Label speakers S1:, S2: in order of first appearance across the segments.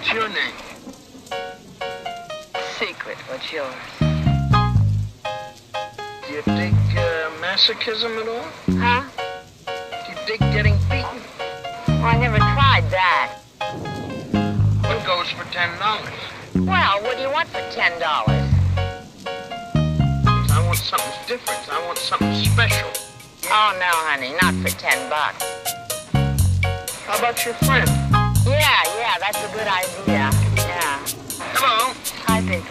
S1: What's your name?
S2: Secret. What's yours?
S1: Do you dig uh, masochism at all?
S2: Huh?
S1: Do you dig getting beaten?
S2: Well, I never tried that.
S1: What goes for ten dollars?
S2: Well, what do you want for ten dollars?
S1: I want something different. I want something special.
S2: Oh no, honey, not for ten bucks.
S1: How about your friend?
S2: Yeah, yeah, that's a good idea. Yeah.
S1: Hello.
S2: Hi, baby.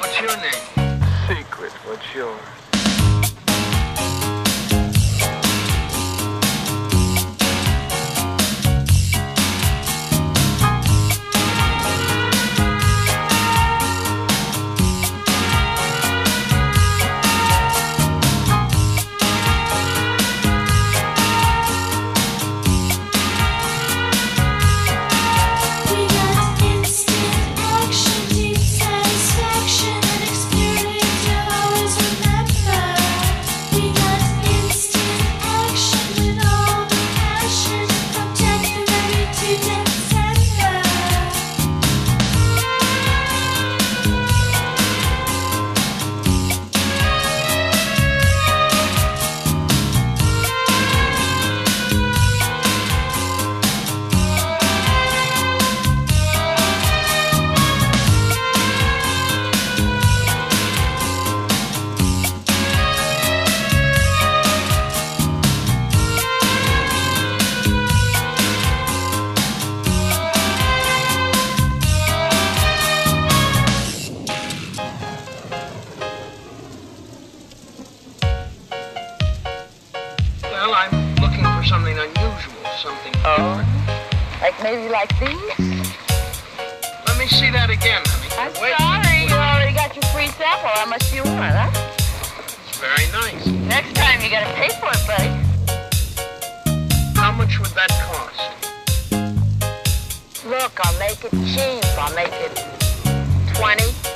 S1: What's your name? Secret. What's yours? For something unusual, something
S2: Oh.
S1: different.
S2: Like maybe like these?
S1: Let me see that again, honey.
S2: I'm
S1: Wait.
S2: sorry, you already got your free sample. How much do you want, huh?
S1: It's very nice.
S2: Next time you gotta pay for it, buddy.
S1: How much would that cost?
S2: Look, I'll make it cheap. I'll make it 20.